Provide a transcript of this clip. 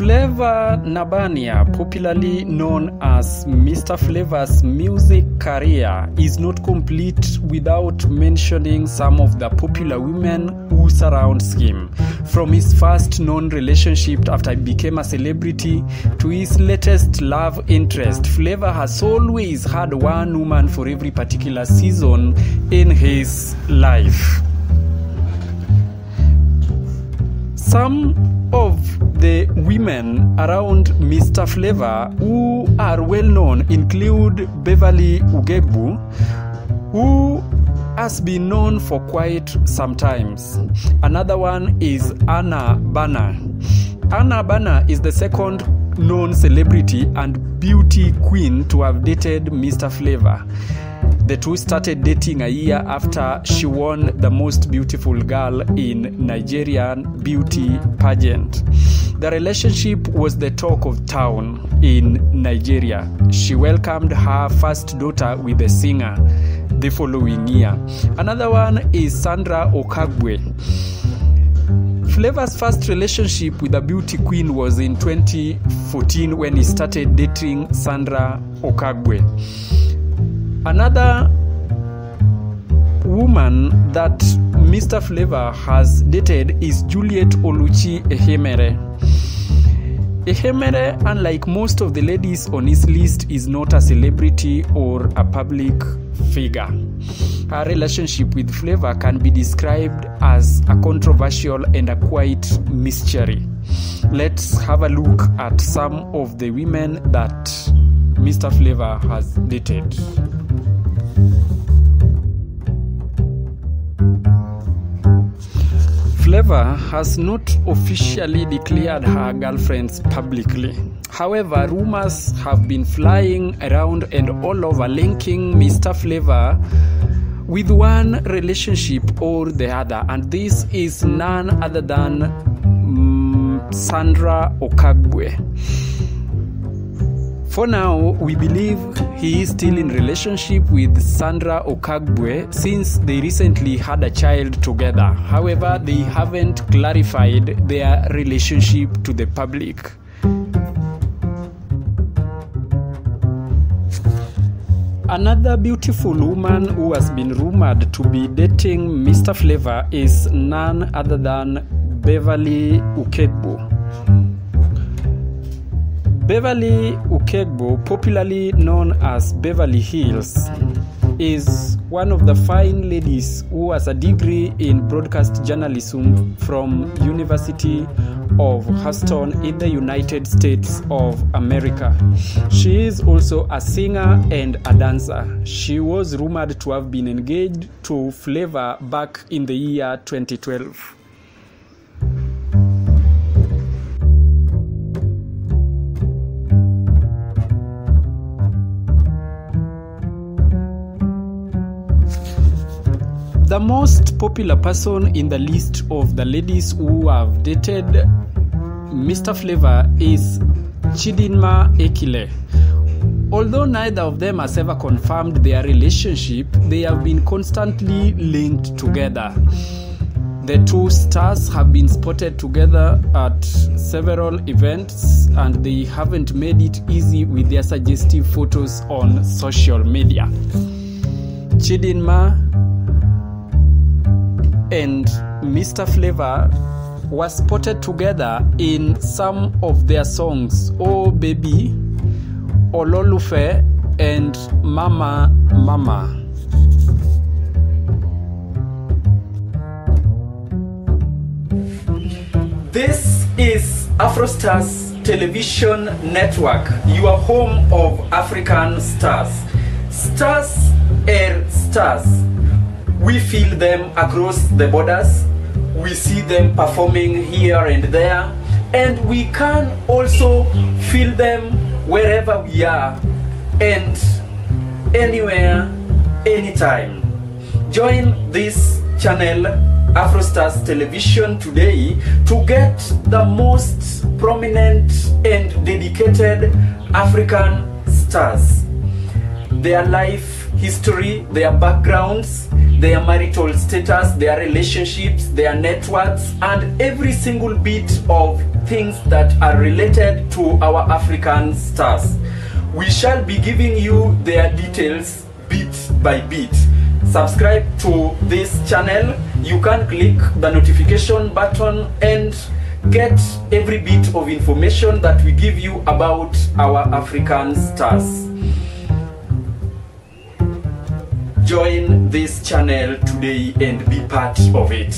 Flavor Nabania, popularly known as Mr. Flavor's music career, is not complete without mentioning some of the popular women who surrounds him. From his first known relationship after he became a celebrity to his latest love interest, Flavor has always had one woman for every particular season in his life. Some the women around Mr. Flavour who are well known include Beverly Ukegbo, who has been known for quite some times. Another one is Anna Banner. Anna Banner is the second known celebrity and beauty queen to have dated Mr. Flavour. The two started dating a year after she won the most beautiful girl in Nigerian beauty pageant. The relationship was the talk of town in Nigeria. She welcomed her first daughter with a singer the following year. Another one is Sandra Okagbue. Flavour's first relationship with a beauty queen was in 2014 when he started dating Sandra Okagbue. Another woman that Mr. Flavour has dated is Juliet Oluchi Ehemere. Ehemere, unlike most of the ladies on his list, is not a celebrity or a public figure. Her relationship with Flavour can be described as a controversial and a quite mystery. Let's have a look at some of the women that Mr. Flavour has dated. Flavor has not officially declared her girlfriends publicly. However, rumors have been flying around and all over linking Mr. Flavor with one relationship or the other, and this is none other than um, Sandra Okagwe. For now, we believe he is still in relationship with Sandra Okagbue since they recently had a child together. However, they haven't clarified their relationship to the public. Another beautiful woman who has been rumored to be dating Mr. Flavour is none other than Beverly Ukegbo. Beverly Ukegbo, popularly known as Beverly Hills, is one of the fine ladies who has a degree in broadcast journalism from University of Houston in the United States of America. She is also a singer and a dancer. She was rumored to have been engaged to Flavor back in the year 2012. The most popular person in the list of the ladies who have dated Mr. Flavour is Chidinma Ekile. Although neither of them has ever confirmed their relationship, they have been constantly linked together. The two stars have been spotted together at several events and they haven't made it easy with their suggestive photos on social media. Chidinma and Mr. Flavour were spotted together in some of their songs Oh Baby, Ololufe, and Mama Mama. This is Afrostars Television Network, your home of African stars. Stars are stars. We feel them across the borders. We see them performing here and there. And we can also feel them wherever we are and anywhere, anytime. Join this channel, Afrostars Television, today to get the most prominent and dedicated African stars. Their life history, their backgrounds, their marital status, their relationships, their networks, and every single bit of things that are related to our African stars. We shall be giving you their details bit by bit. Subscribe to this channel. You can click the notification button and get every bit of information that we give you about our African stars. Join this channel today and be part of it.